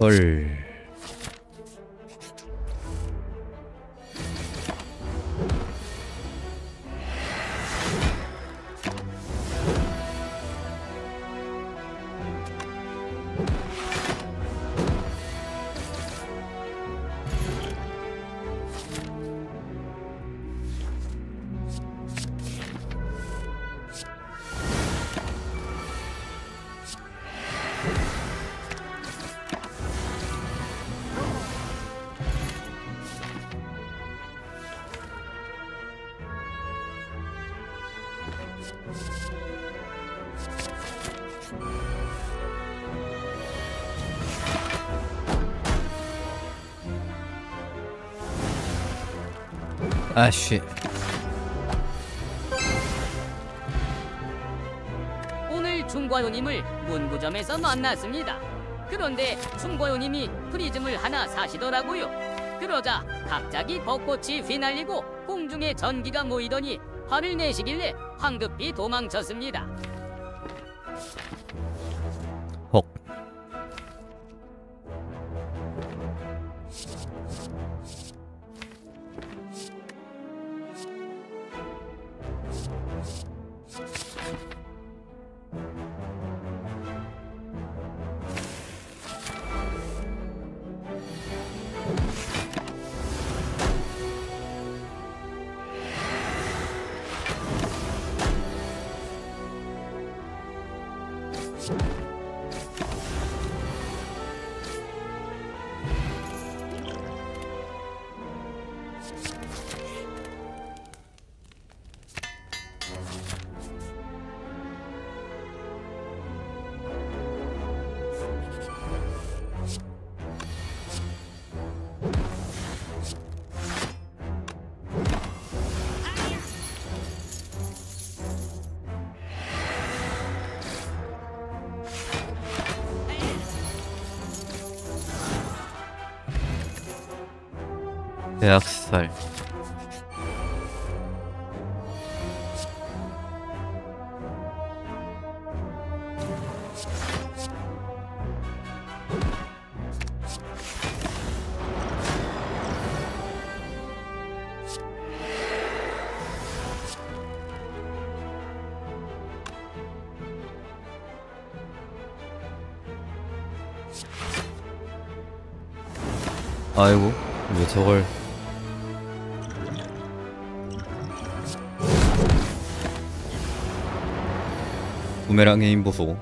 헐. 아씨. 오늘 중과요님을 문구점에서 만났습니다. 그런데 중과요님이 프리즘을 하나 사시더라고요. 그러자 갑자기 벚꽃이 휘날리고 공중에 전기가 모이더니 화를 내시길래 황급히 도망쳤습니다. 헉. 대학살. 아이고 왜 저걸 부메랑의 힘 보소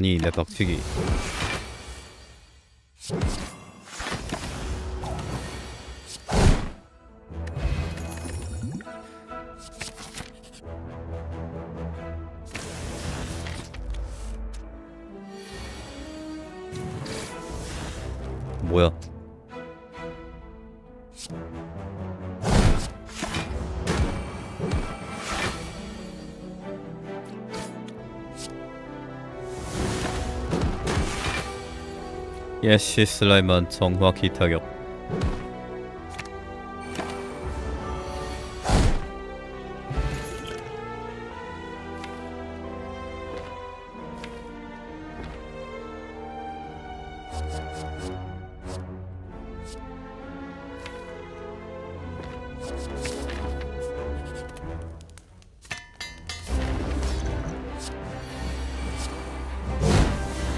아니 내 빡치기 뭐야 예시 슬라임만 정확히 타격.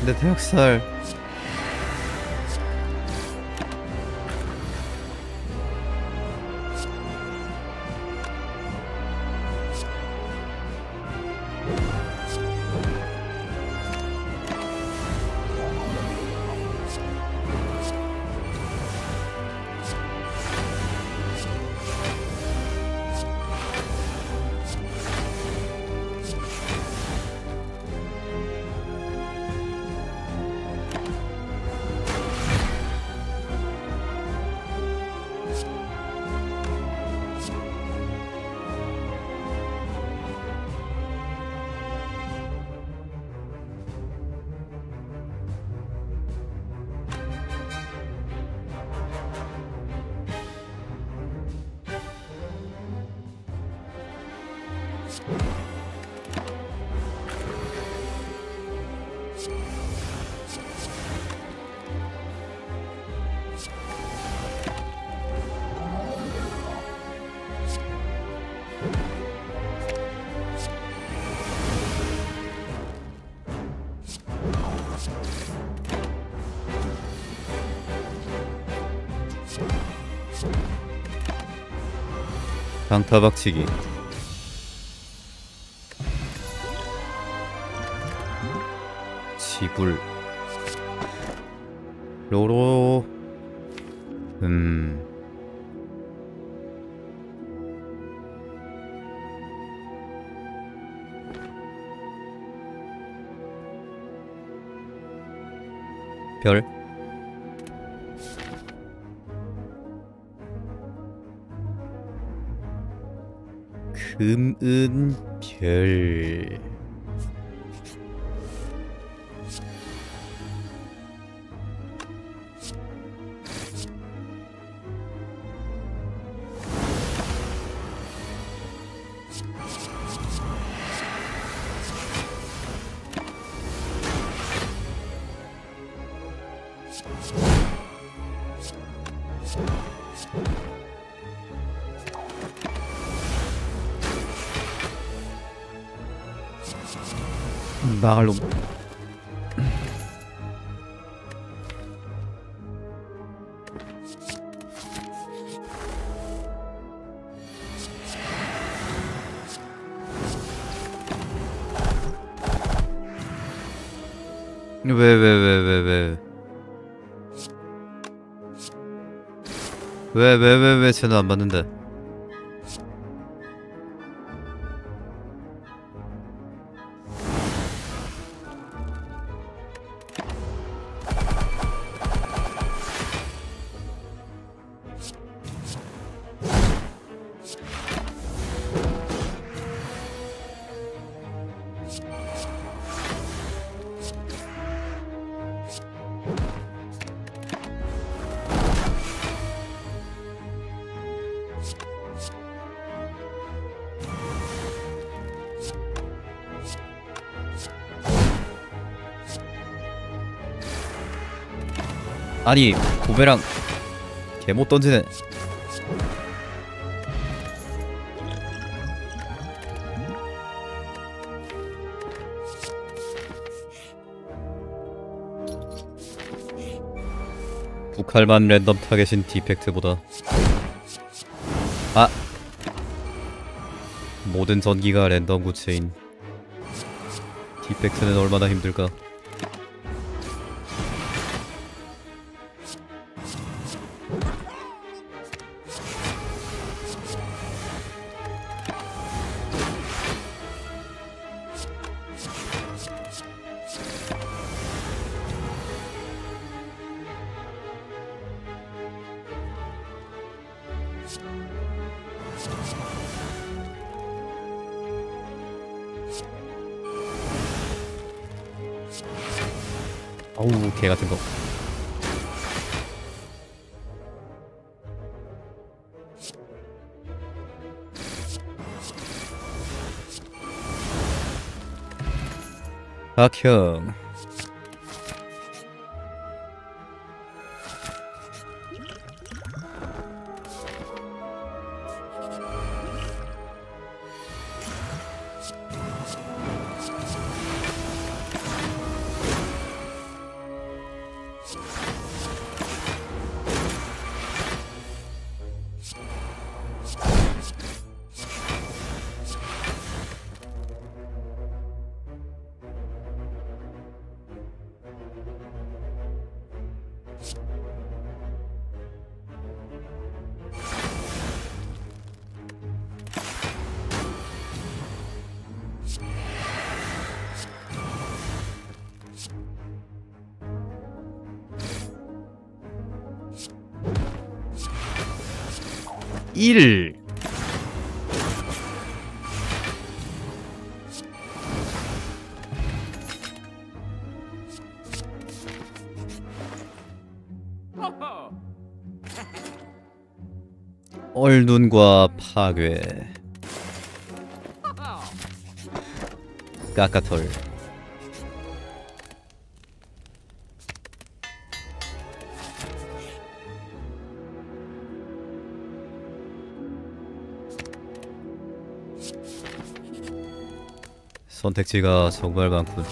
근데 대학살 강타박치기. 지불. 로로. 음. 별? 금은 별. 망할 놈. 왜 왜 왜 왜 왜? 왜 왜 왜 왜 쟤는 안 맞는데? 아니 고배랑 개못 던지네. 북할만 랜덤 타겟인 디펙트보다. 아! 모든 전기가 랜덤 구체인. 디펙트는 얼마나 힘들까 1 얼눈과 파괴. 까까털 선택지가 정말 많군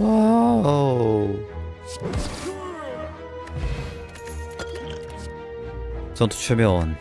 와우. 전투 최면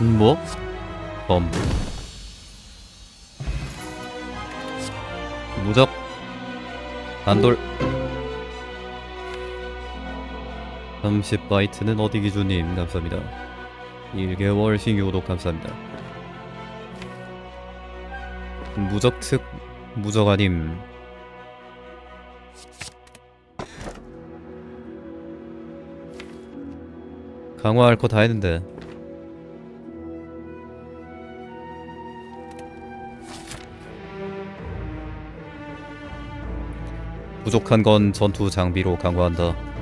뭐? 검 무적. 단돌. 30바이트는 어디 기준님? 감사합니다. 1개월 신규 구독 감사합니다. 무적 특 무적 아님. 강화할 거 다 했는데 부족한 건 전투 장비로 강화한다.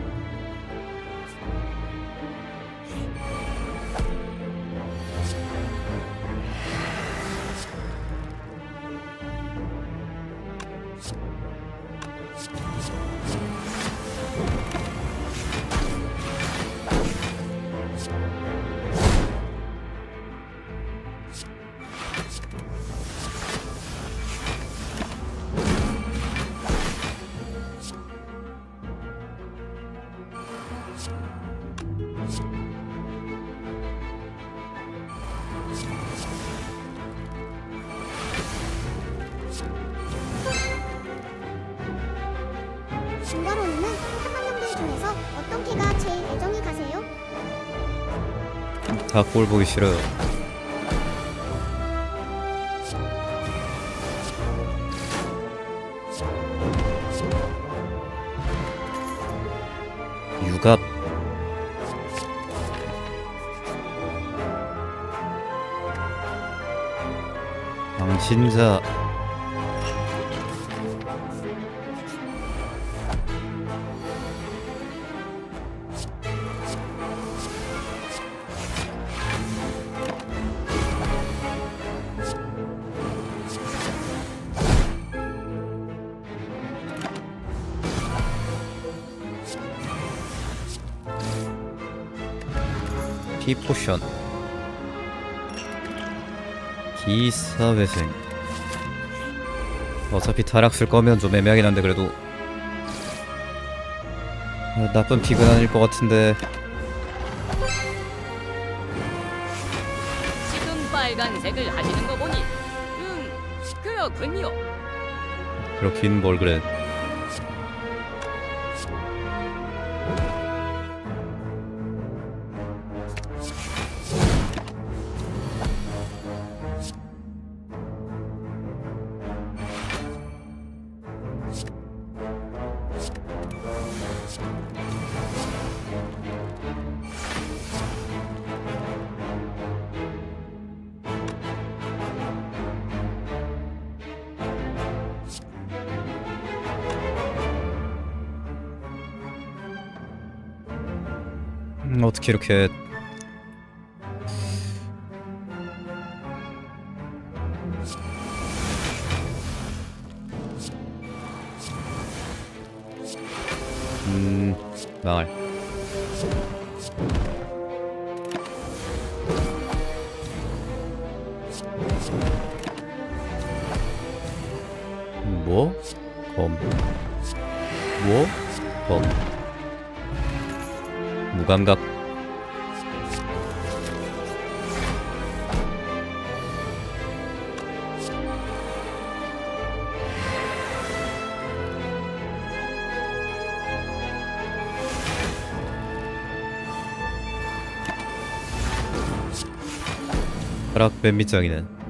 다 꼴 보기 싫어요. 유갑 당신자 피포션 기사회생. 어차피 타락 쓸 거면 좀 애매하긴 한데 그래도. 아, 나쁜 픽은 아닐 것 같은데. 지금 빨간색을 하시는 거 보니 음 그렇군요. 그렇긴 뭘 그래 어떻게 이렇게 음 망할 뭐? 검 뭐? 검 무감각 벼락 뱀 밑장이네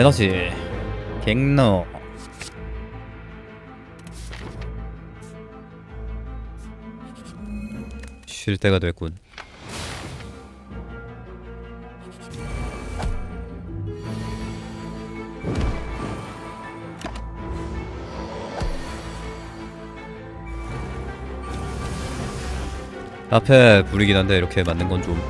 에너지. 갱너 쉴 때가 됐군. 앞에 불이긴 한데 이렇게 맞는 건좀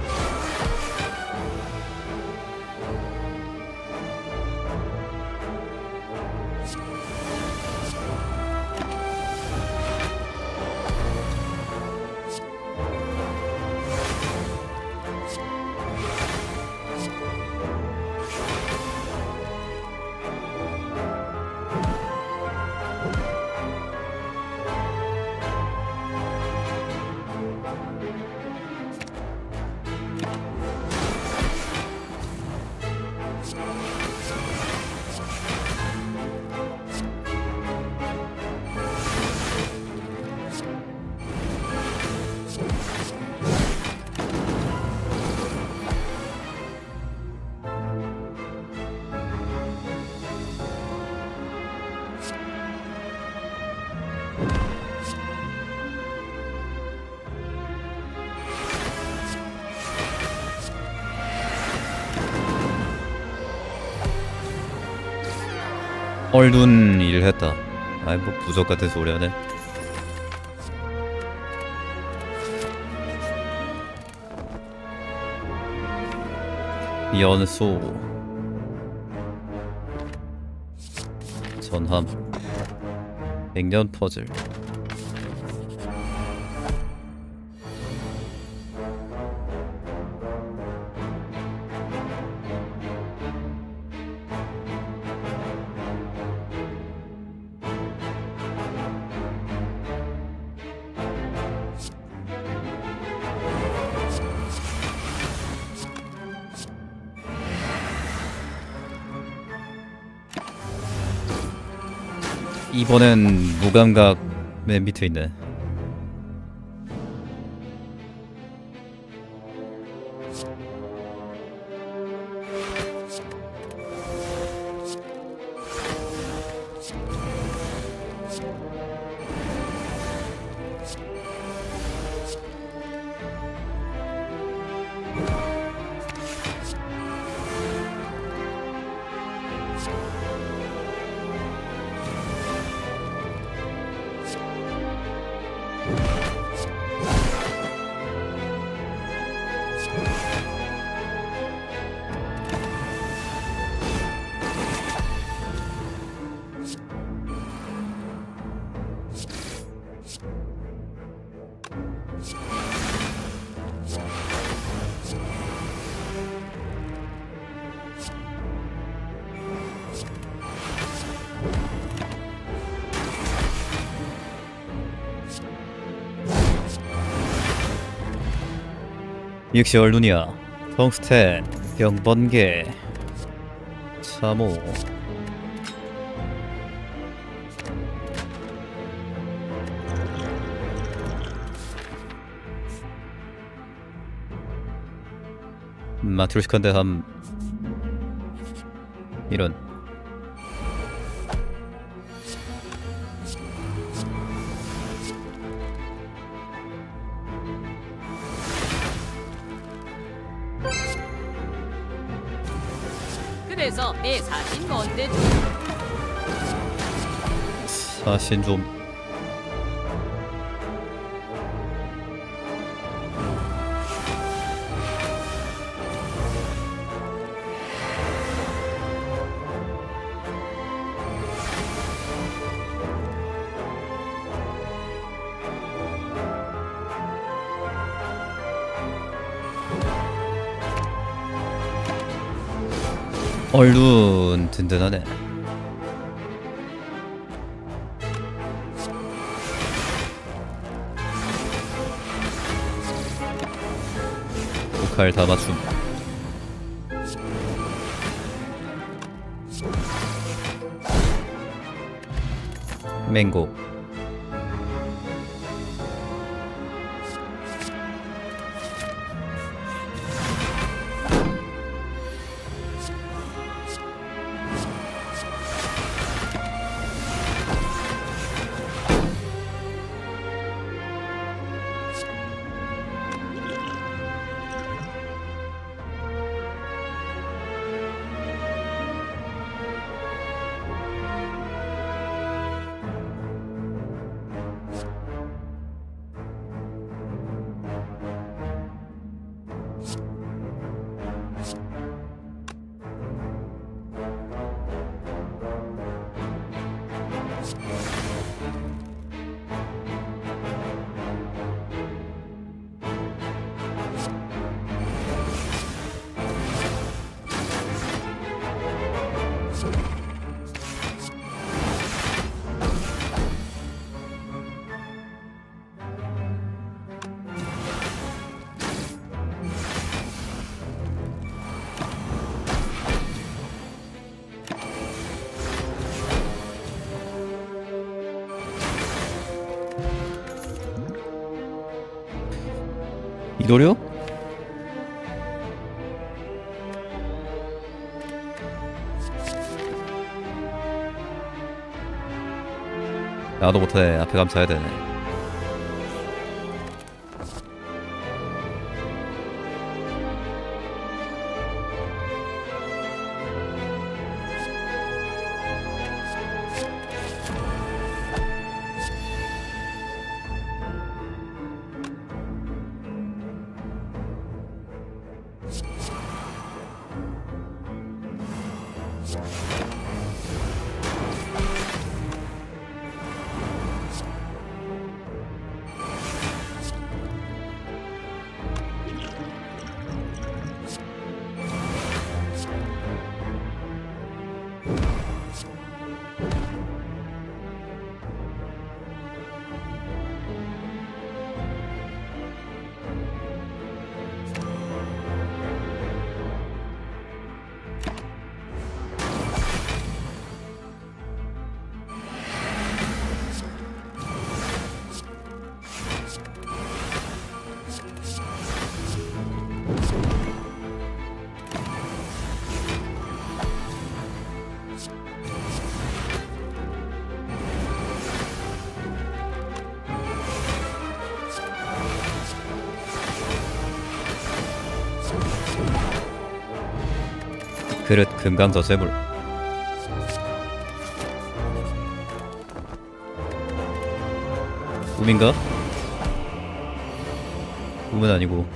얼둔 일을 했다. 아이 뭐 부적 같은 소리 하네. 연소 전함 백년 퍼즐 이번엔 무감각 맨 밑에 있네. 역시 얼눈이야. 텅스텐, 병번개, 참호. 마트루시칸데 함 이런 사신 좀 얼른 든든하네. 칼 다 맞춤. 맹고. 이도료? 나도 못해 앞에 감사해야 되네 그릇 금강저 재물 꿈인가? 꿈은 아니고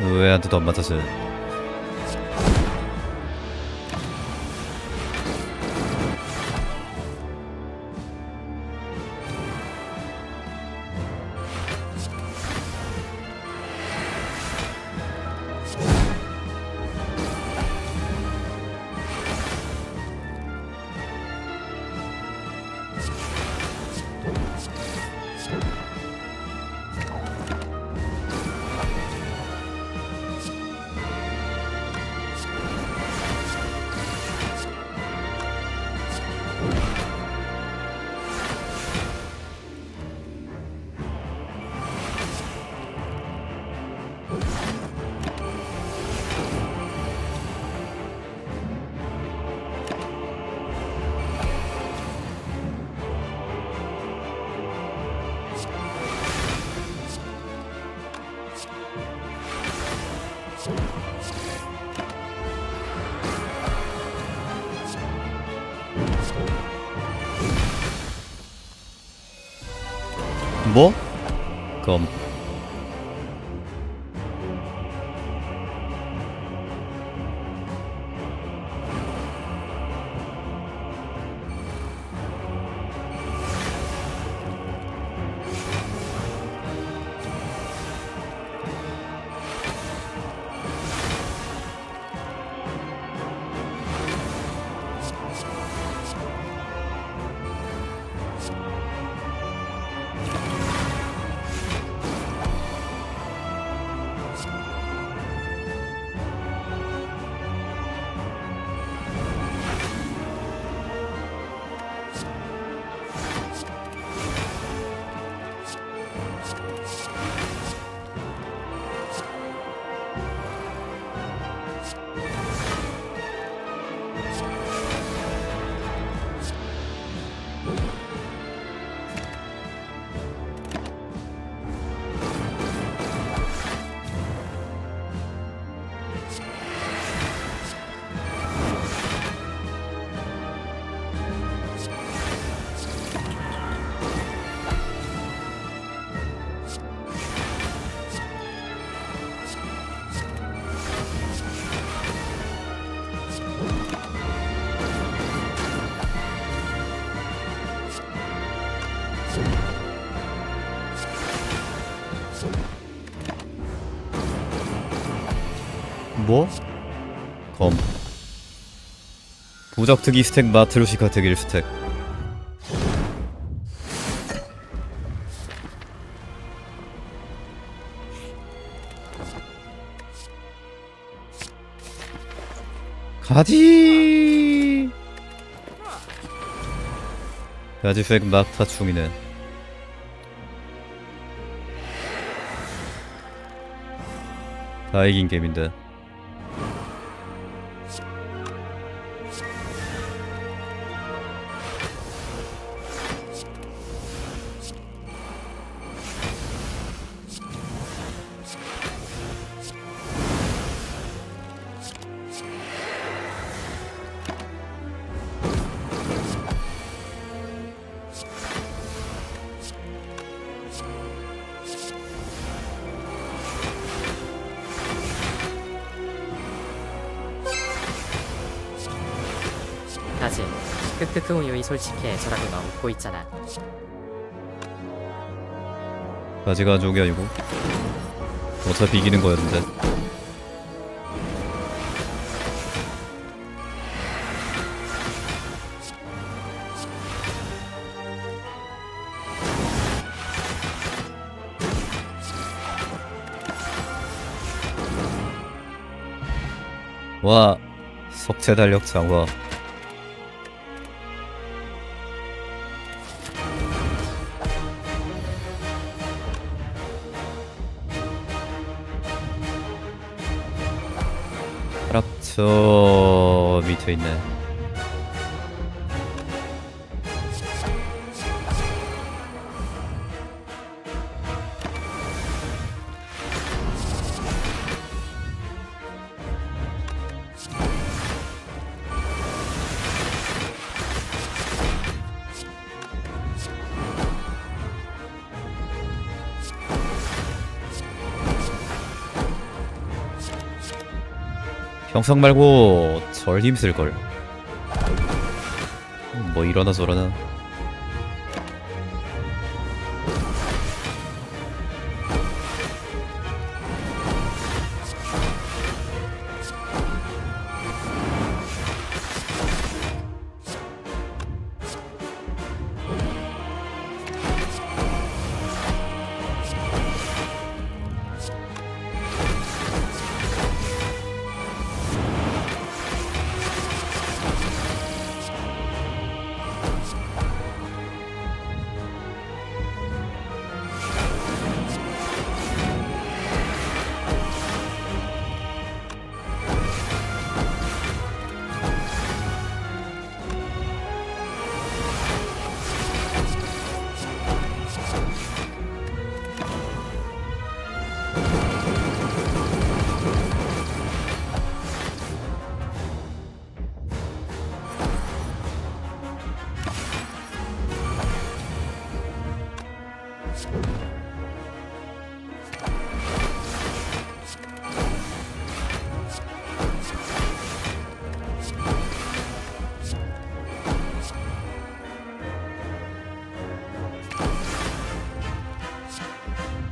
맞 뭐? 뭐? 검. 부적 특이 스택 마트로시카 특일 스택. 가지! 가지색 막타충이네. 다 이긴 게임인데 다지 크크크 우유이 솔직해 저라고 너 웃고 있잖아 가지가 안 좋은 게 아니고 어차피 이기는 거였는데. 와, 석체 달력 장화. 딱저 밑에 있네. 형성 말고 절 힘쓸 걸. 뭐 이러나 저러나.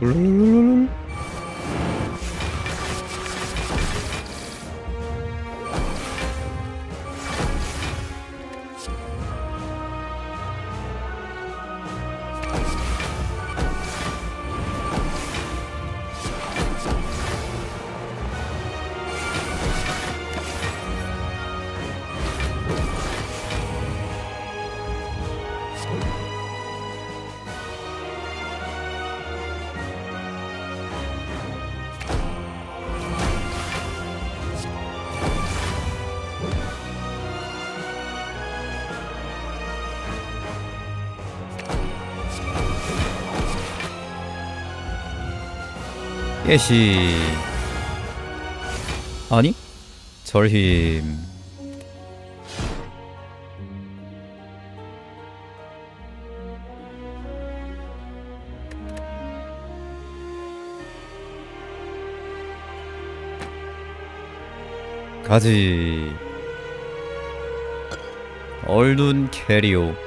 Brrr. 예시. 아니? 절힘. 가지. 얼눈 캐리오.